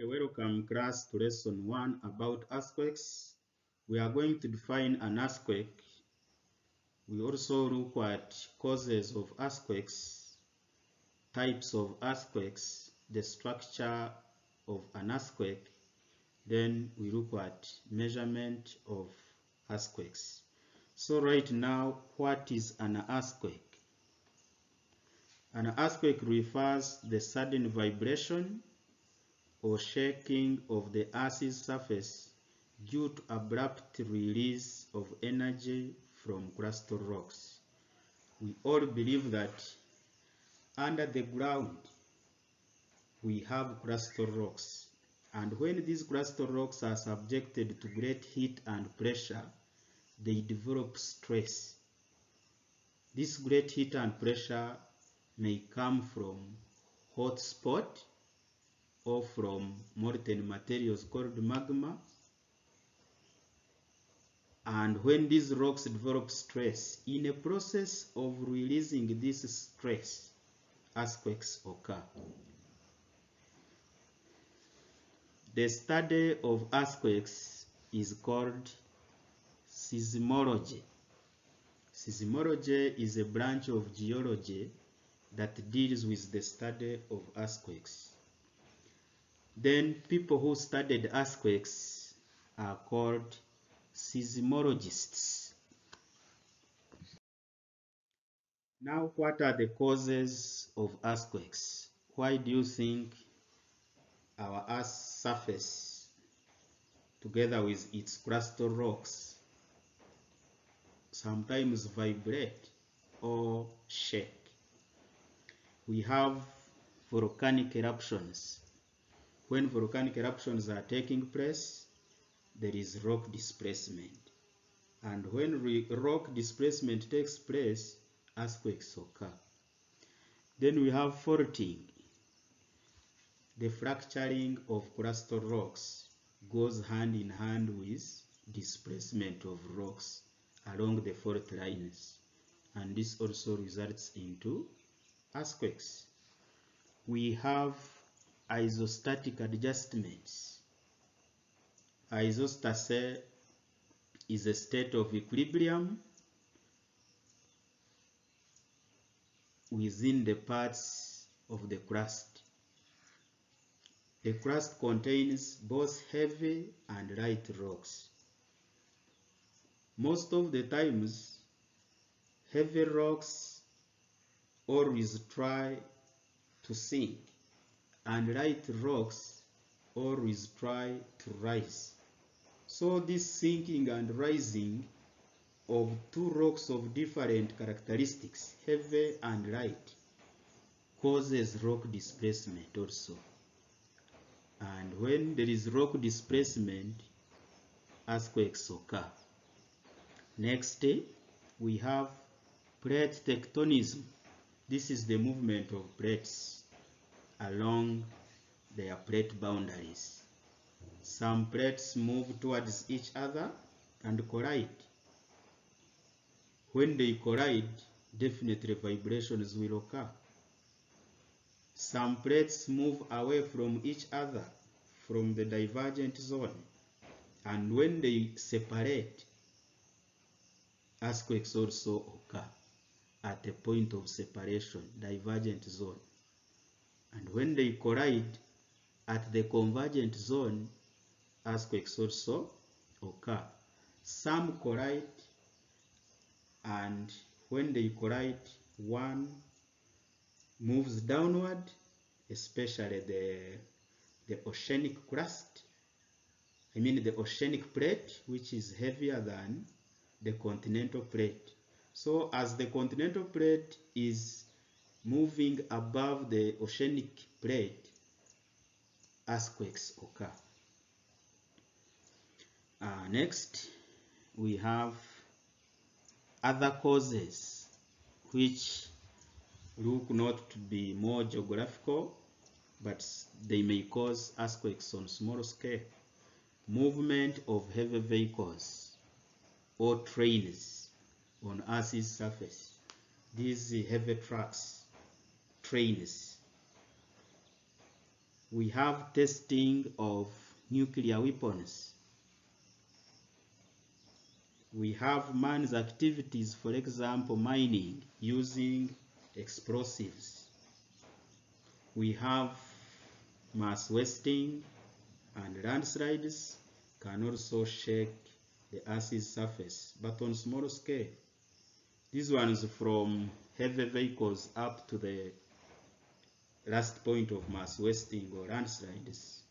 Okay, welcome class to lesson 1 about earthquakes. We are going to define an earthquake. We also look at causes of earthquakes, types of earthquakes, the structure of an earthquake. Then we look at measurement of earthquakes. So right now, what is an earthquake? An earthquake refers the sudden vibration or shaking of the Earth's surface due to abrupt release of energy from crustal rocks. We all believe that under the ground we have crustal rocks and when these crustal rocks are subjected to great heat and pressure they develop stress. This great heat and pressure may come from hot spot or from molten materials called magma. And when these rocks develop stress, in a process of releasing this stress, earthquakes occur. The study of earthquakes is called seismology. Seismology is a branch of geology that deals with the study of earthquakes. Then people who studied earthquakes are called seismologists. Now, what are the causes of earthquakes? Why do you think our Earth's surface, together with its crustal rocks, sometimes vibrate or shake? We have volcanic eruptions when volcanic eruptions are taking place, there is rock displacement. And when rock displacement takes place, earthquakes occur. Then we have faulting. The fracturing of crustal rocks goes hand in hand with displacement of rocks along the fault lines. And this also results into earthquakes. We have isostatic adjustments. Isostasy is a state of equilibrium within the parts of the crust. The crust contains both heavy and light rocks. Most of the times, heavy rocks always try to sink and light rocks always try to rise. So this sinking and rising of two rocks of different characteristics, heavy and light, causes rock displacement also. And when there is rock displacement, earthquakes occur. Next, day we have plate tectonism. This is the movement of plates along their plate boundaries. Some plates move towards each other and collide. When they collide, definitely vibrations will occur. Some plates move away from each other from the divergent zone. And when they separate, earthquakes also occur at the point of separation, divergent zone. And when they collide at the convergent zone, earthquakes also occur. Some collide and when they collide, one moves downward, especially the, the oceanic crust. I mean the oceanic plate, which is heavier than the continental plate. So as the continental plate is moving above the oceanic plate, earthquakes occur. Uh, next, we have other causes which look not to be more geographical, but they may cause earthquakes on small scale. Movement of heavy vehicles or trains on Earth's surface. These heavy trucks trains We have testing of nuclear weapons. We have man's activities, for example, mining using explosives. We have mass wasting and landslides can also shake the Earth's surface, but on small scale. These ones from heavy vehicles up to the last point of mass wasting or landslides,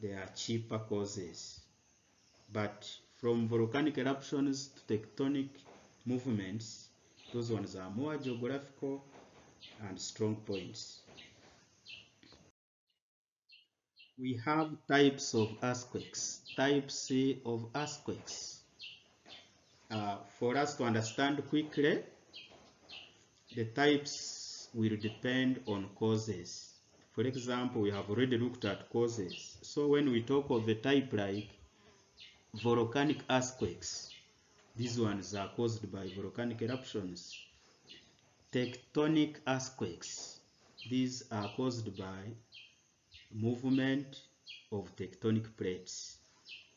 they are cheaper causes. But from volcanic eruptions to tectonic movements, those ones are more geographical and strong points. We have types of earthquakes, types of earthquakes. Uh, for us to understand quickly, the types will depend on causes. For example, we have already looked at causes. So when we talk of a type like volcanic earthquakes, these ones are caused by volcanic eruptions. Tectonic earthquakes, these are caused by movement of tectonic plates.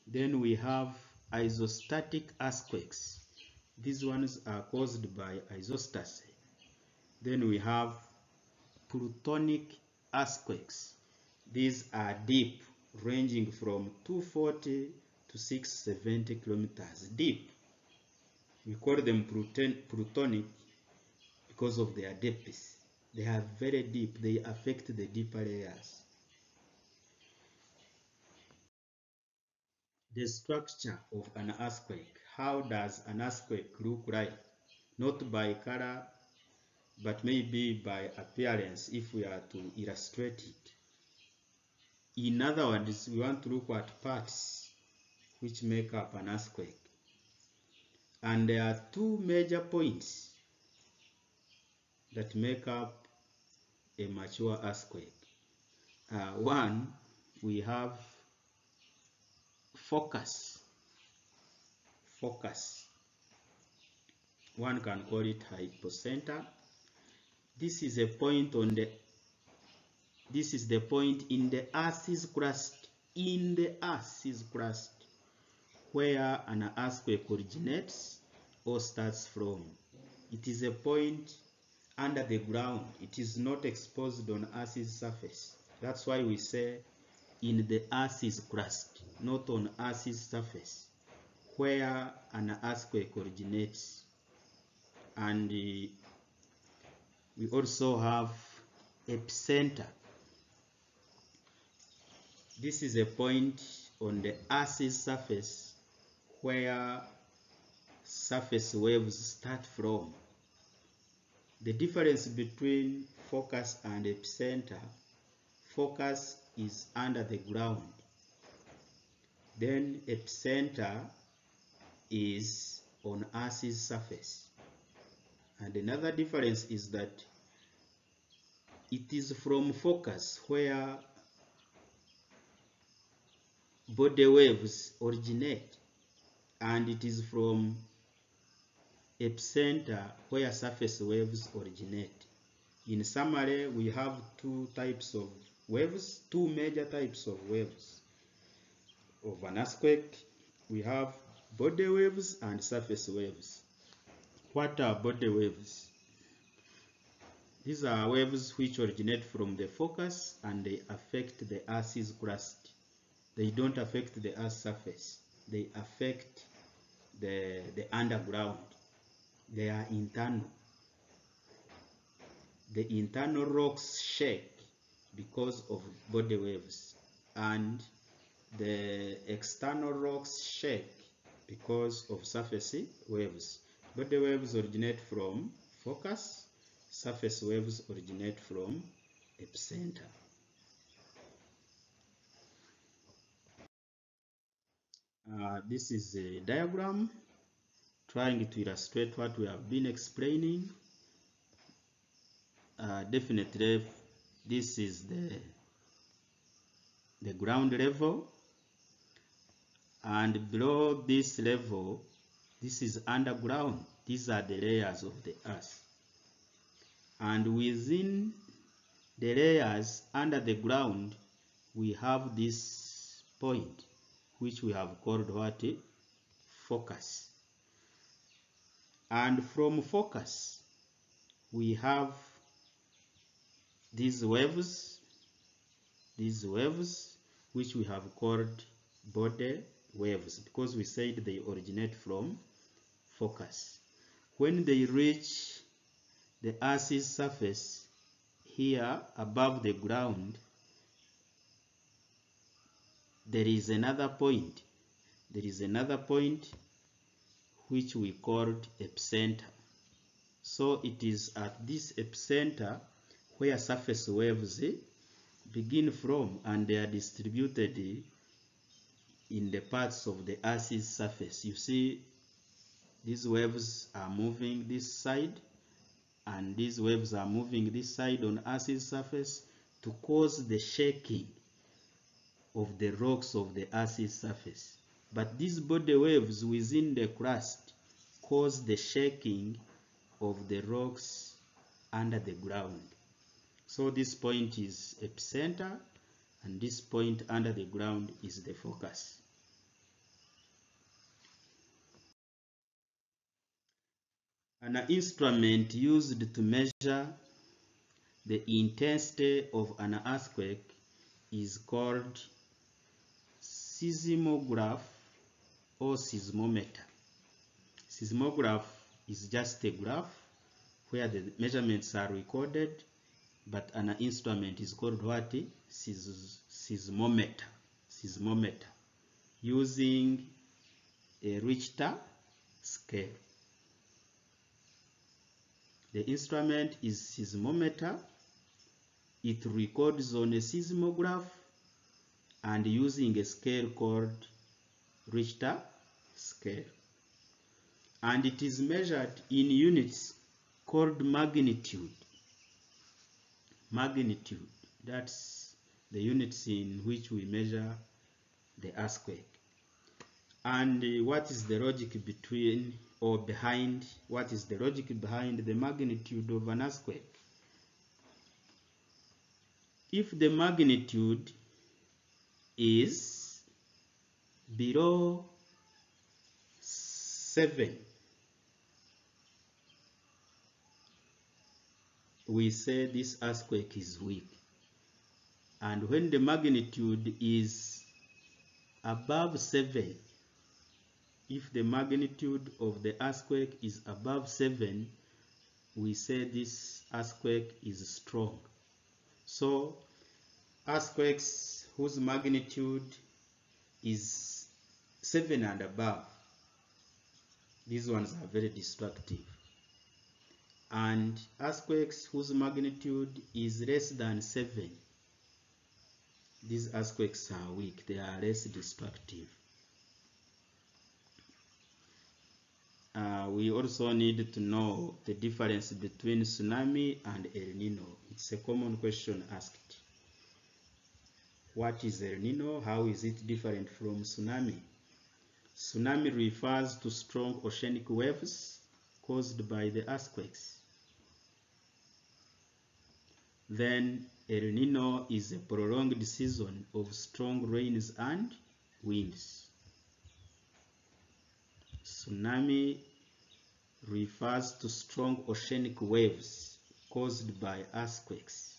Then we have isostatic earthquakes. These ones are caused by isostasy. Then we have plutonic earthquakes. These are deep, ranging from 240 to 670 kilometers deep. We call them plutonic because of their depth. They are very deep. They affect the deeper layers. The structure of an earthquake. How does an earthquake look like? Not by color, but maybe by appearance if we are to illustrate it. In other words, we want to look at parts which make up an earthquake. And there are two major points that make up a mature earthquake. Uh, one, we have focus. Focus. One can call it hypocenter. This is a point on the this is the point in the Earth's crust, in the Earth's crust, where an earthquake originates or starts from. It is a point under the ground. It is not exposed on Earth's surface. That's why we say in the Earth's crust, not on Earth's surface, where an earthquake originates. And we also have epicenter. This is a point on the Earth's surface where surface waves start from. The difference between focus and epicenter, focus is under the ground. Then epicenter is on Earth's surface. And another difference is that it is from focus where body waves originate and it is from epicenter where surface waves originate. In summary, we have two types of waves, two major types of waves. Of an earthquake, we have body waves and surface waves. What are body waves? These are waves which originate from the focus and they affect the Earth's crust. They don't affect the Earth's surface. They affect the, the underground. They are internal. The internal rocks shake because of body waves and the external rocks shake because of surface waves. Body waves originate from focus, surface waves originate from epicenter. Uh, this is a diagram trying to illustrate what we have been explaining. Uh, definitely this is the the ground level and below this level this is underground. These are the layers of the earth. And within the layers under the ground we have this point which we have called what? Focus. And from focus we have these waves these waves which we have called body waves because we said they originate from focus. When they reach the earth's surface here above the ground there is another point. There is another point which we called epicenter. So it is at this epicenter where surface waves begin from and they are distributed in the parts of the earth's surface. You see these waves are moving this side and these waves are moving this side on earth's surface to cause the shaking of the rocks of the earth's surface. But these body waves within the crust cause the shaking of the rocks under the ground. So this point is epicenter and this point under the ground is the focus an instrument used to measure the intensity of an earthquake is called seismograph or seismometer. Seismograph is just a graph where the measurements are recorded, but an instrument is called what? Seismometer. Seismometer using a Richter scale. The instrument is seismometer. It records on a seismograph and using a scale called Richter scale. And it is measured in units called magnitude. Magnitude, that's the units in which we measure the earthquake. And what is the logic between or behind, what is the logic behind the magnitude of an earthquake? If the magnitude is below 7 we say this earthquake is weak and when the magnitude is above 7 if the magnitude of the earthquake is above 7 we say this earthquake is strong. So earthquakes whose magnitude is 7 and above these ones are very destructive. And earthquakes whose magnitude is less than 7 these earthquakes are weak. They are less destructive uh, we also need to know the difference between tsunami and El Nino. It's a common question asked. What is El Nino? How is it different from tsunami? Tsunami refers to strong oceanic waves caused by the earthquakes. Then El Nino is a prolonged season of strong rains and winds. Tsunami refers to strong oceanic waves caused by earthquakes.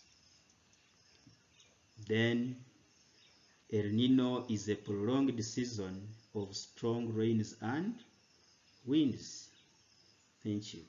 Then El Nino is a prolonged season of strong rains and winds. Thank you.